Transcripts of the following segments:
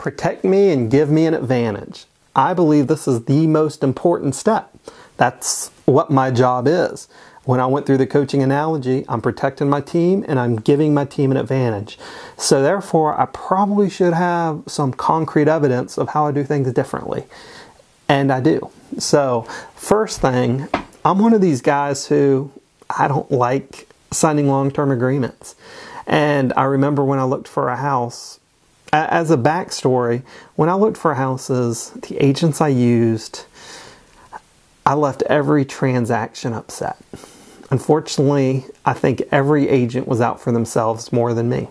protect me and give me an advantage. I believe this is the most important step. That's what my job is. When I went through the coaching analogy, I'm protecting my team and I'm giving my team an advantage. So, therefore, I probably should have some concrete evidence of how I do things differently. And I do. So, first thing, I'm one of these guys who I don't like signing long term agreements. And I remember when I looked for a house, as a backstory, when I looked for houses, the agents I used, I left every transaction upset. Unfortunately, I think every agent was out for themselves more than me.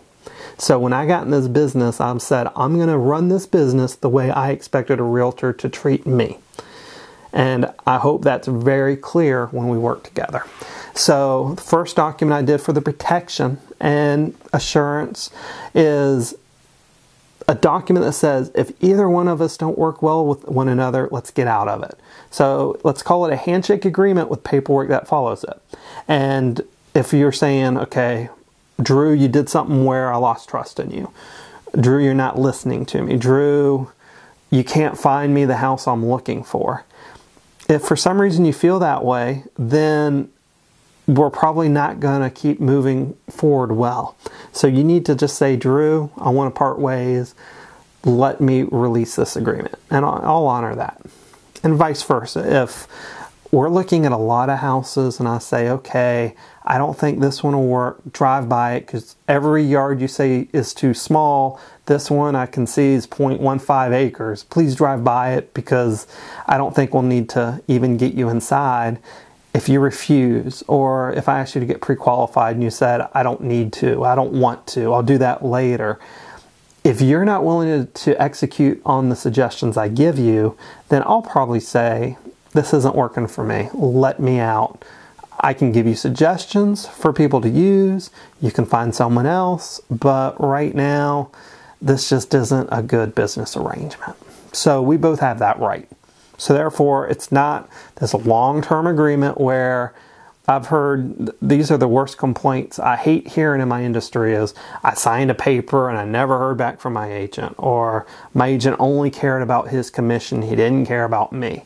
So when I got in this business, I said, I'm going to run this business the way I expected a realtor to treat me. And I hope that's very clear when we work together. So, the first document I did for the protection and assurance is a document that says if either one of us don't work well with one another, let's get out of it. So let's call it a handshake agreement with paperwork that follows it. And if you're saying, okay, Drew, you did something where I lost trust in you. Drew, you're not listening to me. Drew, you can't find me the house I'm looking for. If for some reason you feel that way, then we're probably not going to keep moving forward well. So you need to just say, Drew, I want to part ways. Let me release this agreement. And I'll honor that. And vice versa. If we're looking at a lot of houses and I say, okay, I don't think this one will work, drive by it because every yard you say is too small. This one I can see is 0.15 acres. Please drive by it because I don't think we'll need to even get you inside if you refuse, or if I ask you to get pre qualified and you said, I don't need to, I don't want to, I'll do that later. If you're not willing to, to execute on the suggestions I give you, then I'll probably say, This isn't working for me. Let me out. I can give you suggestions for people to use. You can find someone else, but right now, this just isn't a good business arrangement. So we both have that right. So therefore, it's not this long-term agreement where I've heard these are the worst complaints I hate hearing in my industry is I signed a paper and I never heard back from my agent or my agent only cared about his commission, he didn't care about me.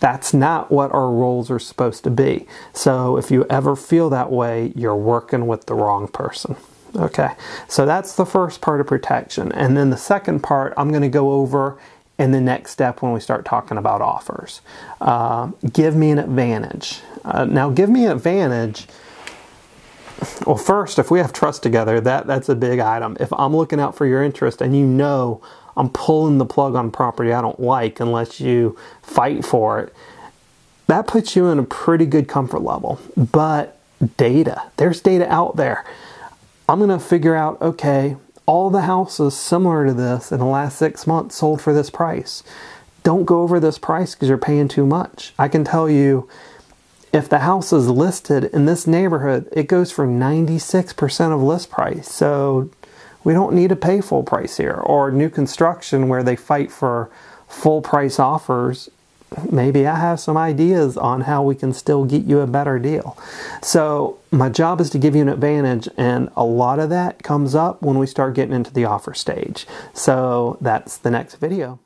That's not what our roles are supposed to be. So if you ever feel that way, you're working with the wrong person. Okay, so that's the first part of protection. And then the second part, I'm going to go over in the next step when we start talking about offers. Uh, give me an advantage. Uh, now, give me an advantage. Well, first, if we have trust together, that that's a big item. If I'm looking out for your interest and you know I'm pulling the plug on property I don't like unless you fight for it, that puts you in a pretty good comfort level. But data, there's data out there. I'm going to figure out, okay, all the houses similar to this in the last six months sold for this price. Don't go over this price because you're paying too much. I can tell you if the house is listed in this neighborhood, it goes for 96% of list price. So we don't need to pay full price here. Or new construction where they fight for full price offers maybe I have some ideas on how we can still get you a better deal. So, my job is to give you an advantage, and a lot of that comes up when we start getting into the offer stage. So, that's the next video.